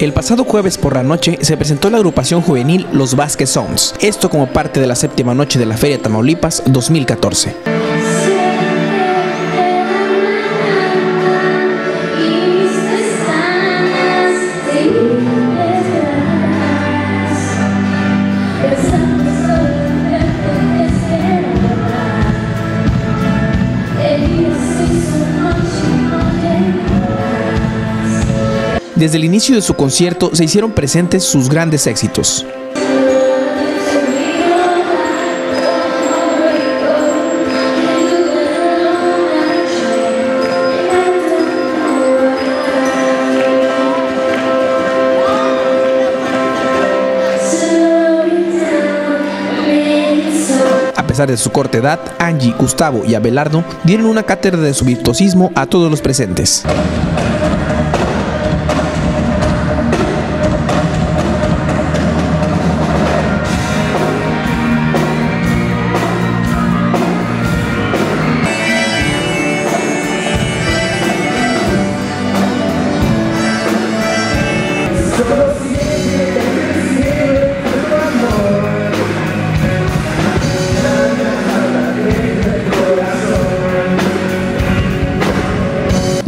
El pasado jueves por la noche se presentó la agrupación juvenil Los Vázquez Sons, esto como parte de la séptima noche de la Feria Tamaulipas 2014. Desde el inicio de su concierto se hicieron presentes sus grandes éxitos. A pesar de su corta edad, Angie, Gustavo y Abelardo dieron una cátedra de su virtuosismo a todos los presentes.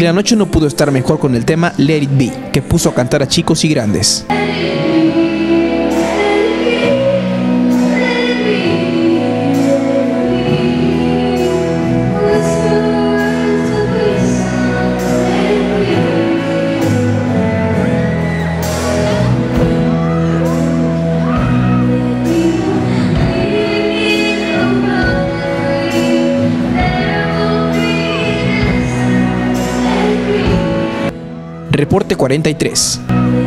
Y la noche no pudo estar mejor con el tema Let It Be, que puso a cantar a chicos y grandes. Reporte 43.